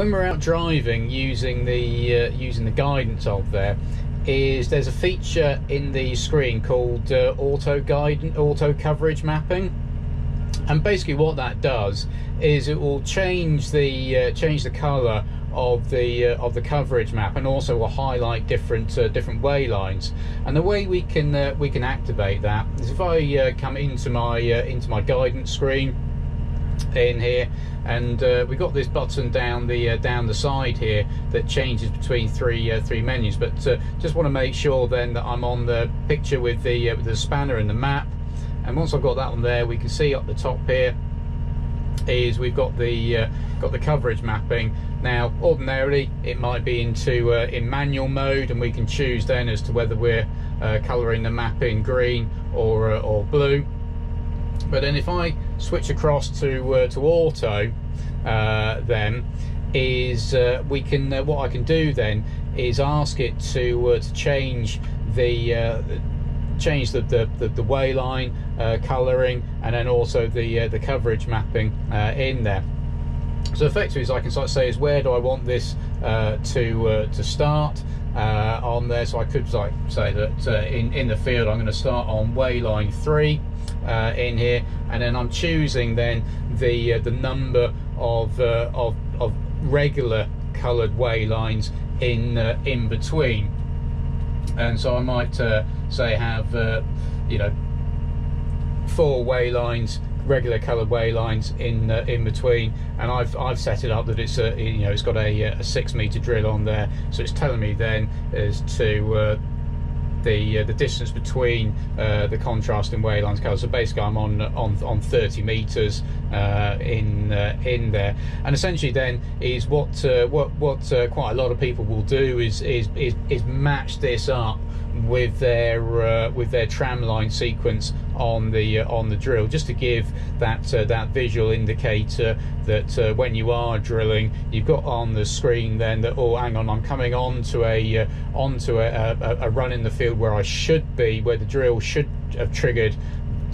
when we're out driving using the uh, using the guidance of there is there's a feature in the screen called uh, auto guidance auto coverage mapping. And basically what that does is it will change the uh, change the color of the uh, of the coverage map and also will highlight different uh, different way lines. And the way we can uh, we can activate that is if I uh, come into my uh, into my guidance screen in here and uh, we've got this button down the uh, down the side here that changes between three uh, three menus but uh, just want to make sure then that I'm on the picture with the with the spanner and the map and once I've got that on there we can see up the top here is we've got the uh, got the coverage mapping. Now ordinarily it might be into uh, in manual mode and we can choose then as to whether we're uh, coloring the map in green or uh, or blue but then if I switch across to uh, to auto uh, then is we can what I can do then is ask it to to change the change the the, the, the uh, colouring and then also the uh, the coverage mapping uh, in there. So effectively, as I can say, is where do I want this uh, to uh, to start uh, on there? So I could like say that in in the field, I'm going to start on way line three in here, and then I'm choosing then the the number of of of regular coloured way lines in in between. And so I might uh, say have uh, you know four way lines regular coloured way lines in uh, in between. And I've I've set it up that it's a you know it's got a, a six meter drill on there. So it's telling me then as to uh, the uh, the distance between uh, the contrasting way lines colours. So basically, I'm on on on 30 meters uh, in uh, in there, and essentially then is what uh, what what uh, quite a lot of people will do is is is, is match this up with their with their tram line sequence on the uh, on the drill. Just to give that uh, that visual indicator that uh, when you are drilling you've got on the screen then that oh hang on I'm coming on to a onto a, a, a, run in the field where I should be where the drill should have triggered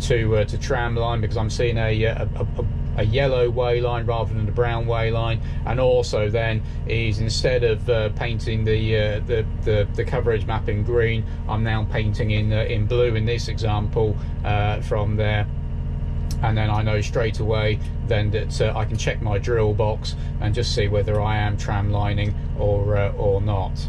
to uh, to tram line because I'm seeing a, a, a a yellow way line rather than a brown way line. And also then is instead of uh, painting the, uh, the, the the coverage map in green I'm now painting in uh, in blue in this example uh, from there. And then I know straight away then that uh, I can check my drill box and just see whether I am tram lining or uh, or not